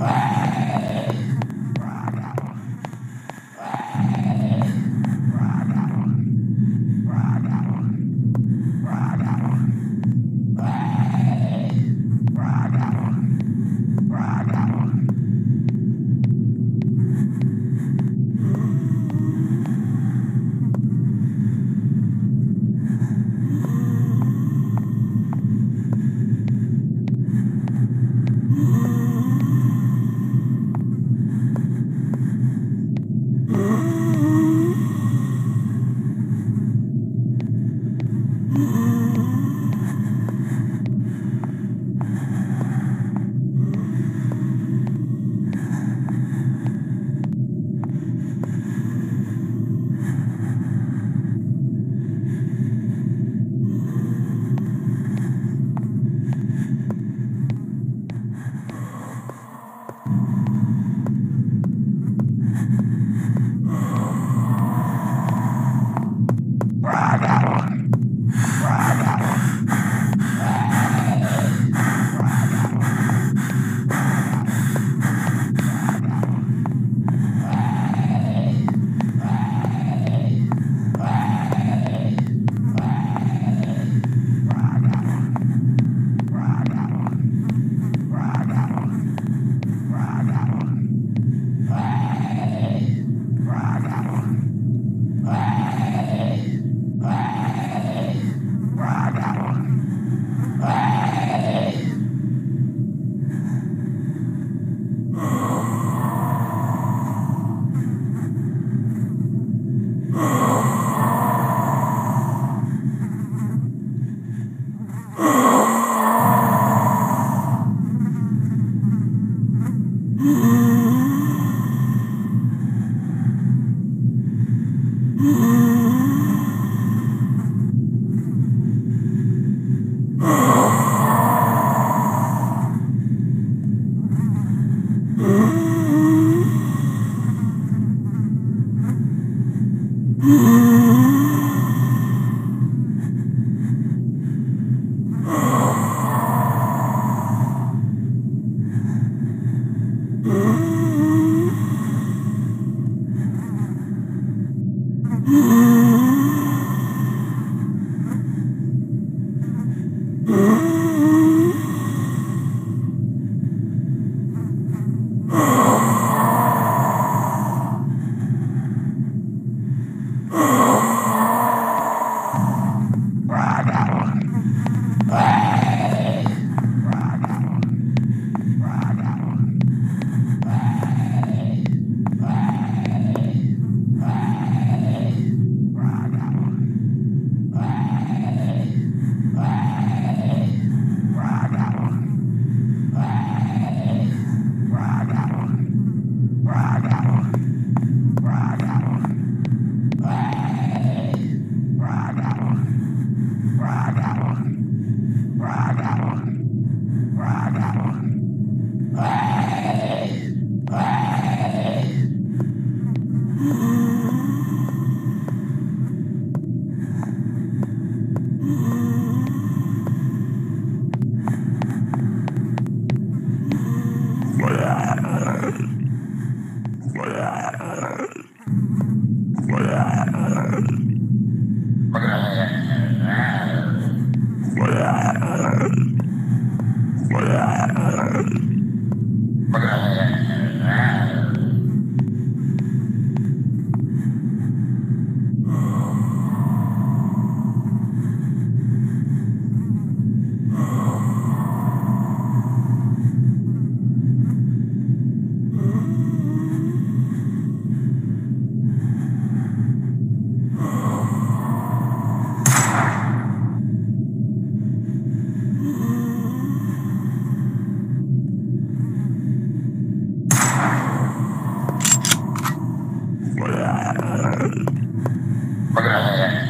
Ah. Mm-hmm. Mm-hmm. Hum. Bye.